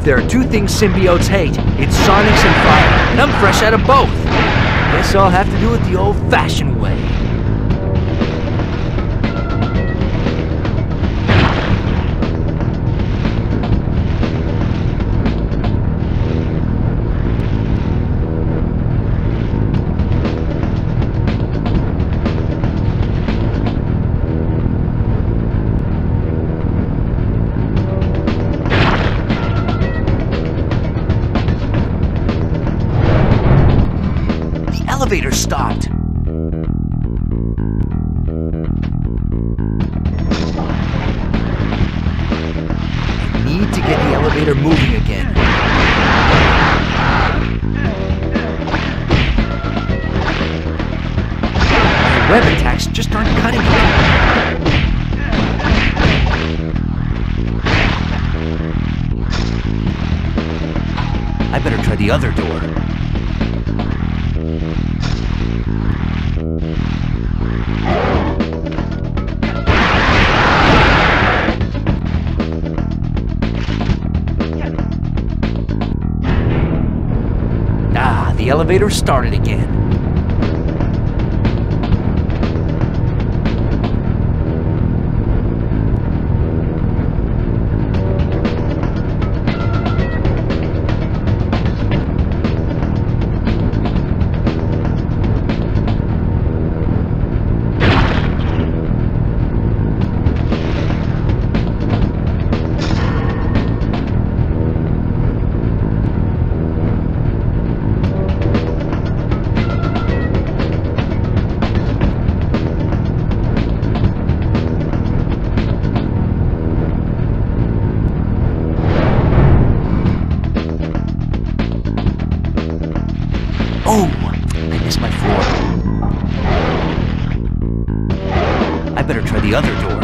If there are two things symbiotes hate, it's Sonics and fire, and I'm fresh out of both. Guess I'll have to do it the old-fashioned way. Elevator stopped. I need to get the elevator moving again. The web attacks just aren't cutting it. I better try the other door. Elevator started again. Oh, I missed my floor. I better try the other door.